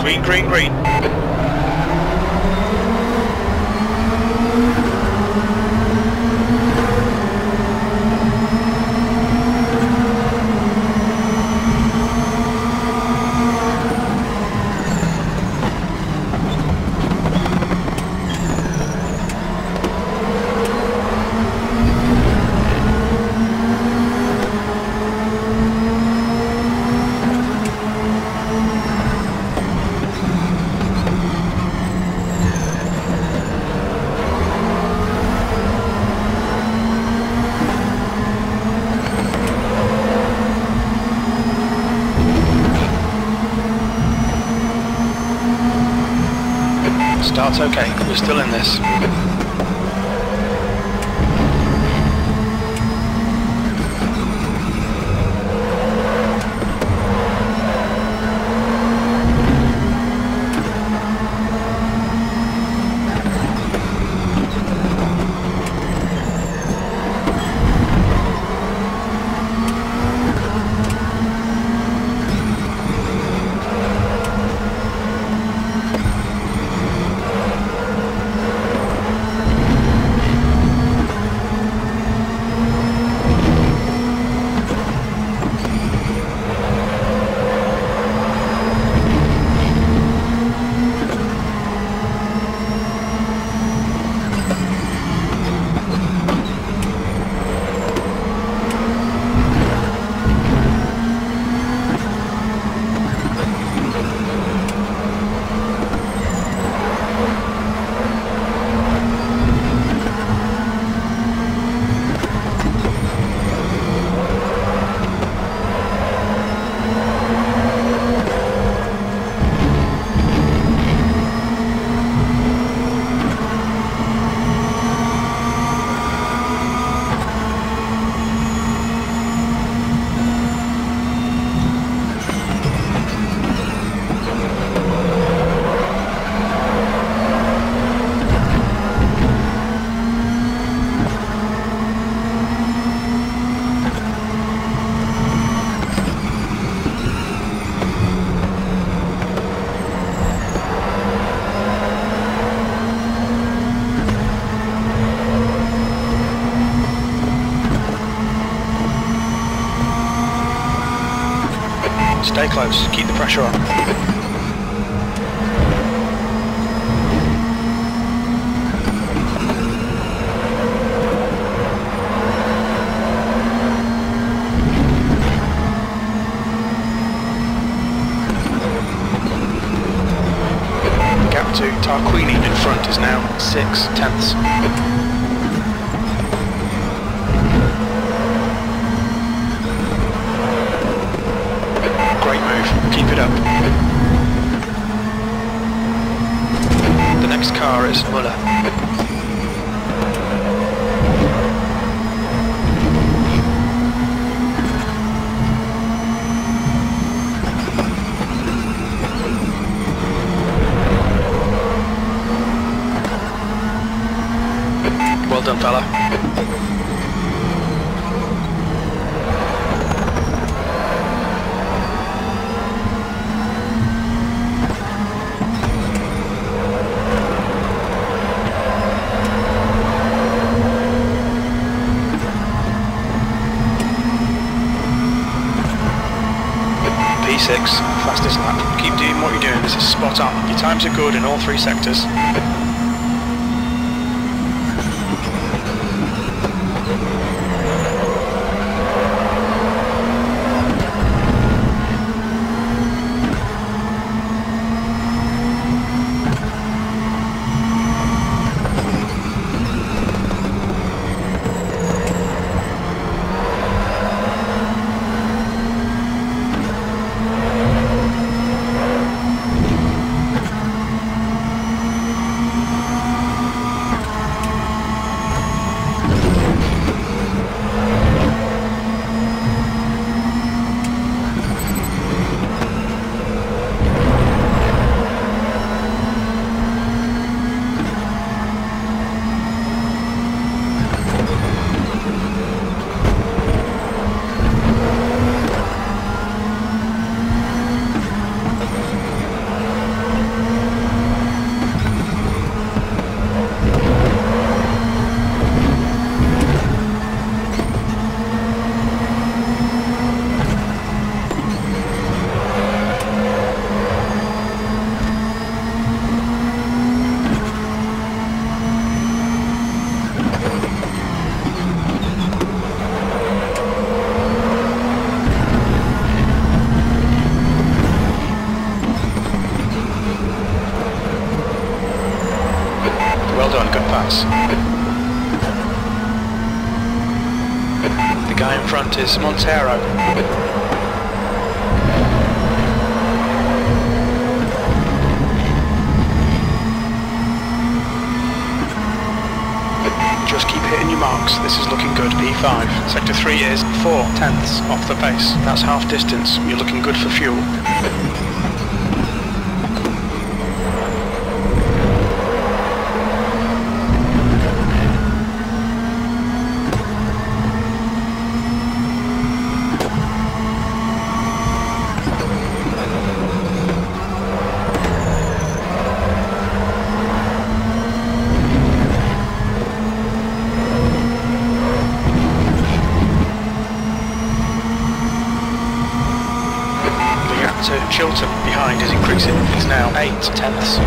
Green, green, green. Start's okay, we're still in this. Stay close, keep the pressure on. Tarquini in front is now six tenths. Great move. Keep it up. Next Muller. Well done, fella. P6, fastest lap. Keep doing what you're doing, this is spot. Your times are good in all three sectors. The guy in front is Monteiro. Just keep hitting your marks, this is looking good, P5. Sector 3 is 4 tenths off the base. That's half distance, you're looking good for fuel. To Chilton behind is increasing. It's now 8 tenths.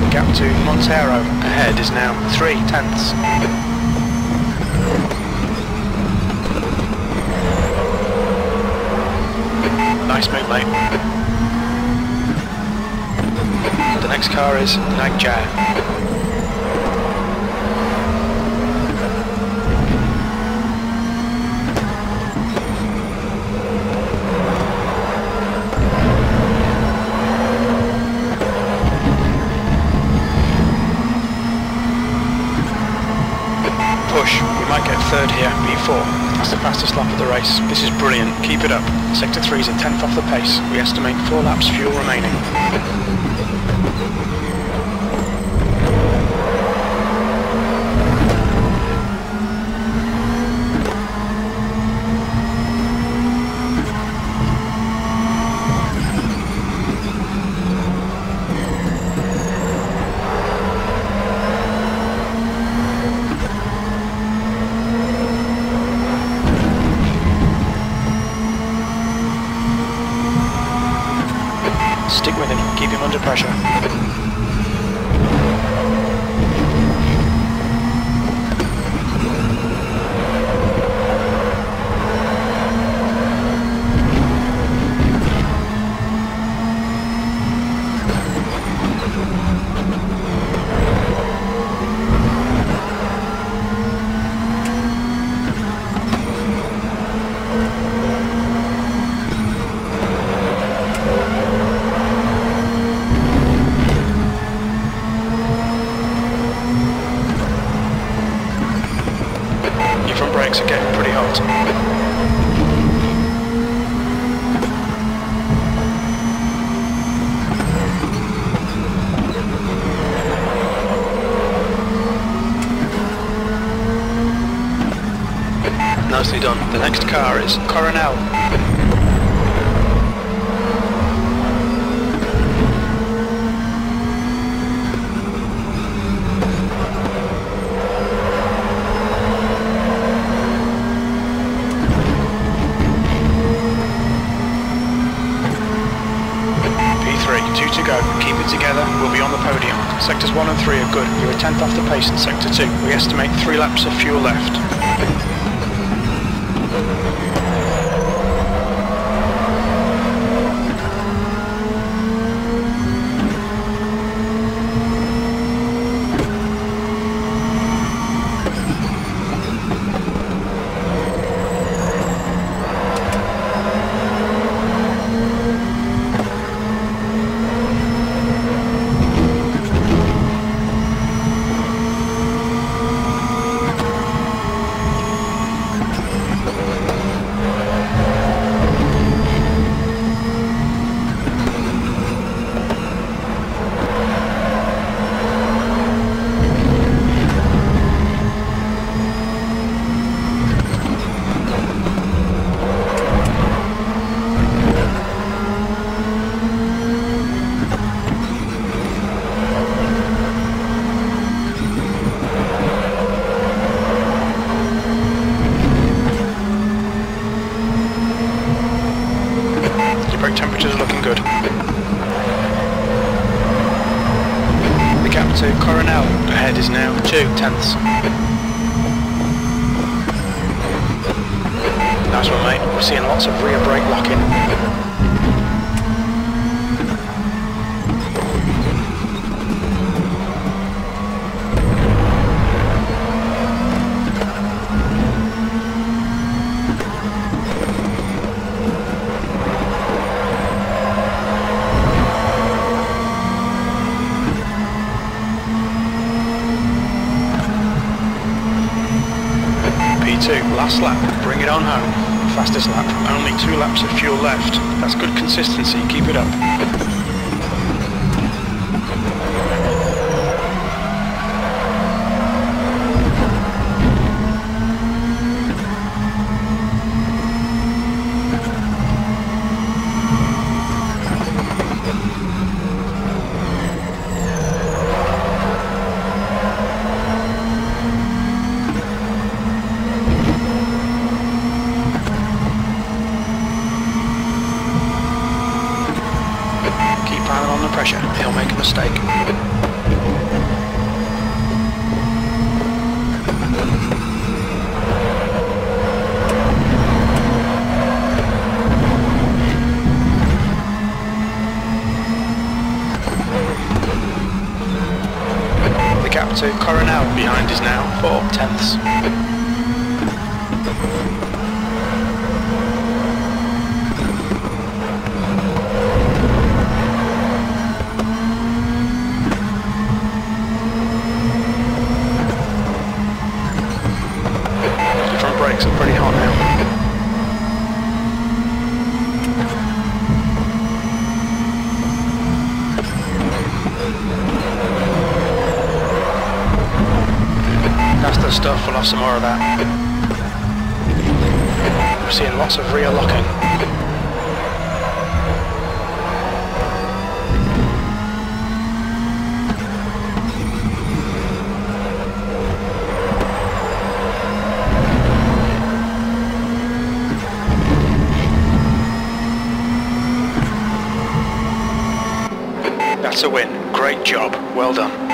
The gap to Monteiro ahead 3 tenths. Nice move, mate. The next car is Nagjar. Push. We might get third here, P4. That's the fastest lap of the race. This is brilliant. Keep it up. Sector 3 is a tenth off the pace. We estimate four laps fuel remaining. Brakes are getting pretty hot. Nicely done. The next car is Coronel. P3, two to go. Keep it together. We'll be on the podium. Sectors 1 and 3 are good. You're tenth off the pace in Sector 2. We estimate three laps of fuel left. Last lap, bring it on home. Fastest lap, only two laps of fuel left. That's good consistency, keep it up. Keep piling on the pressure, he'll make a mistake. The gap to Coronel behind is now four tenths. The front brakes are pretty hot now. That's the stuff, we'll some more of that. We're seeing lots of rear locking. That's a win. Great job. Well done.